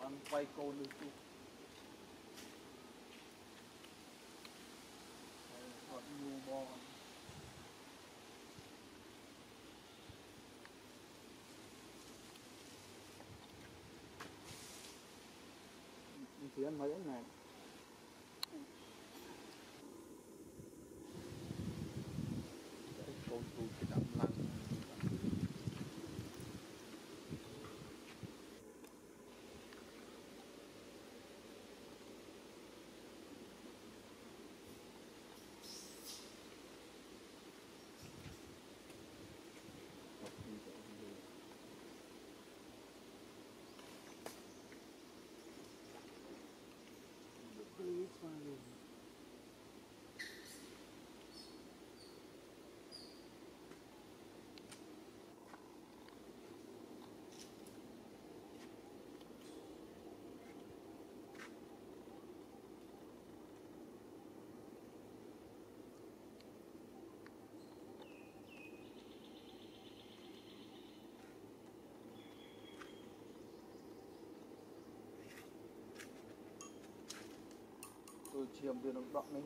បានវាយកូនលើទូហើយអត់ញូមកនេះរៀនមកហ្នឹងណា one of these ល tôi chiêm វានឹងដកនេះ